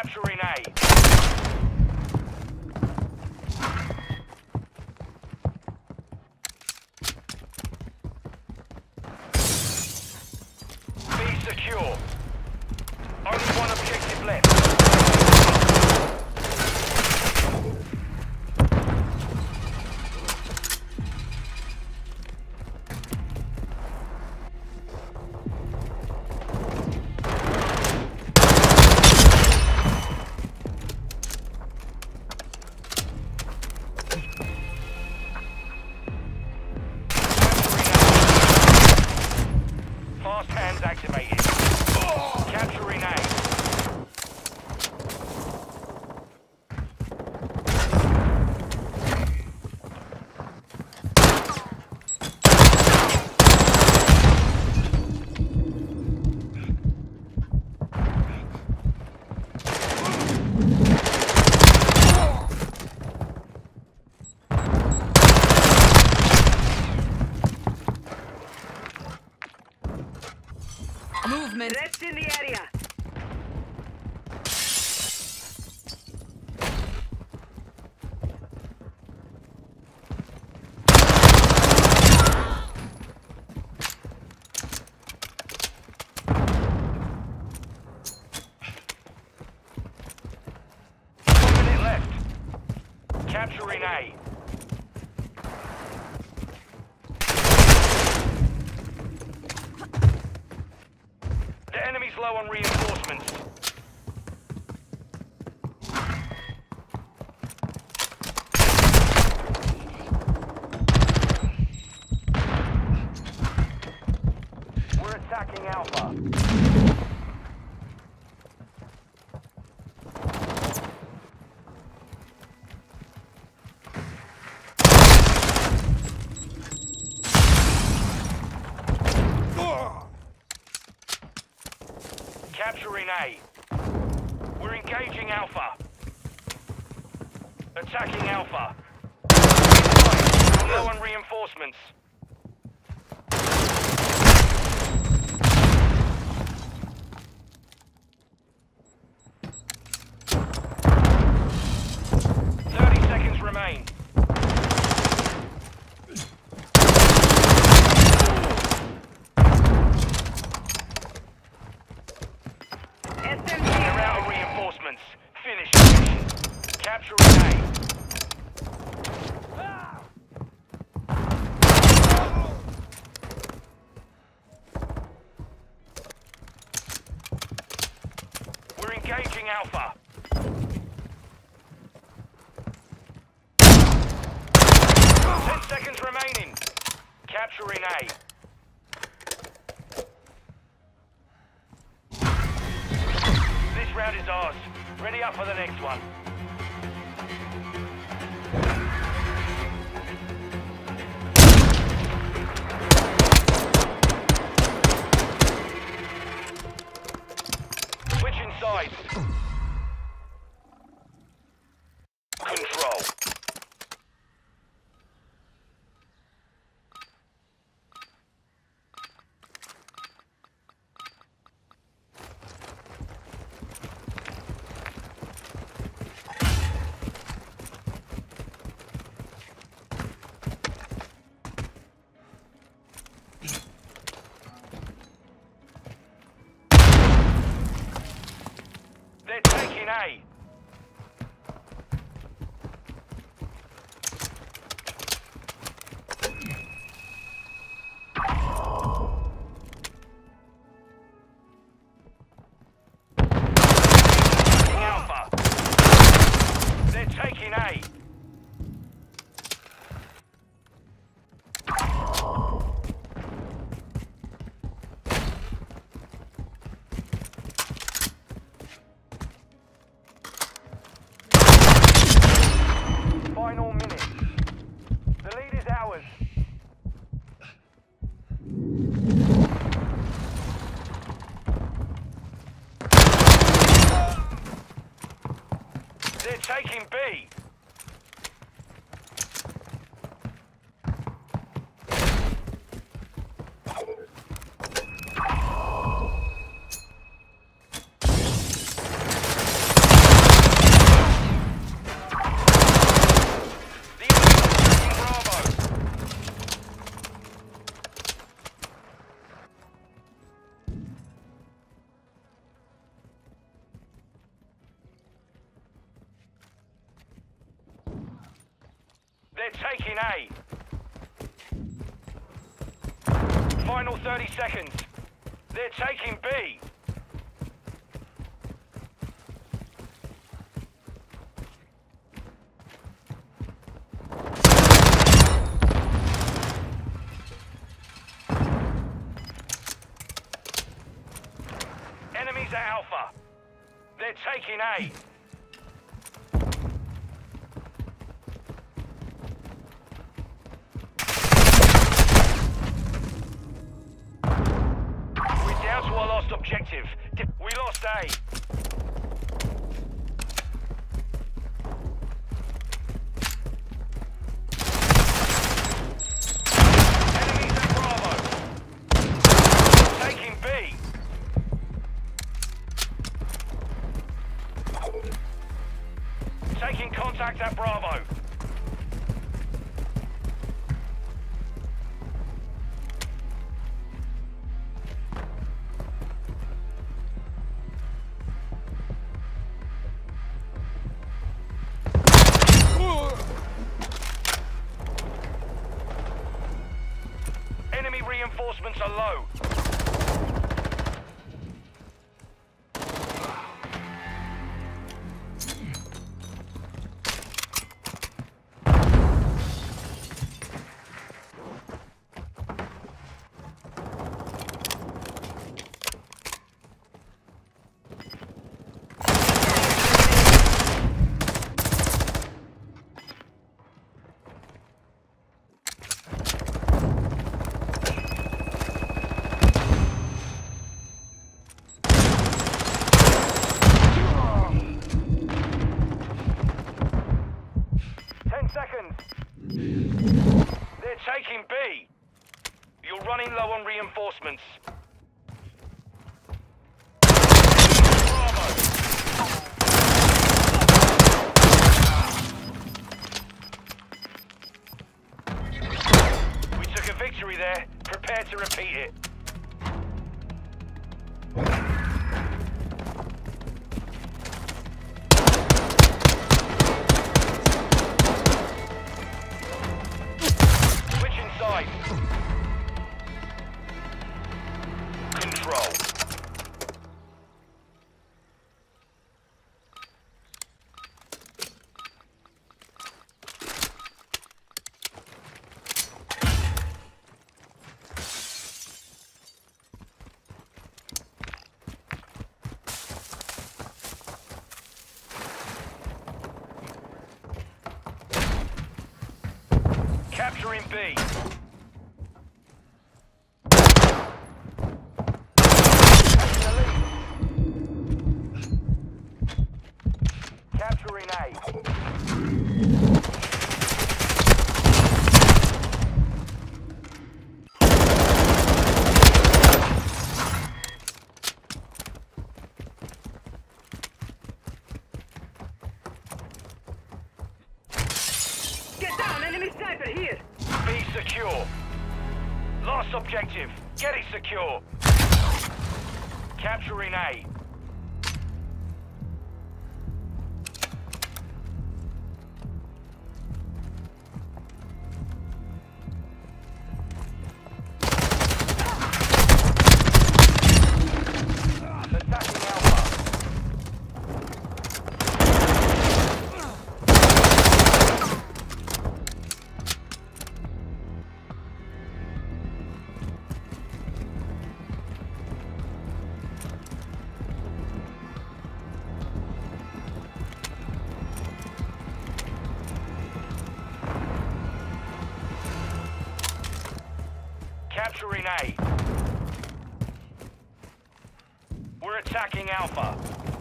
capturing A. movement. Threats in the area. One minute left. Capturing A. The enemy's low on reinforcements. We're attacking Alpha. Capturing A. We're engaging Alpha. Attacking Alpha. Low on reinforcements. Engaging Alpha. Ten seconds remaining. Capturing A. This round is ours. Ready up for the next one. Switching taking taking B. taking A. Final 30 seconds. They're taking B. Enemies at Alpha. They're taking A. lost objective. We lost A. Taking contact at Bravo. Enemy reinforcements are low. They're taking B. You're running low on reinforcements. We took a victory there. Prepare to repeat it. Sniper here. B secure. Last objective. Get it secure. Capturing A. Capturing A. We're attacking Alpha.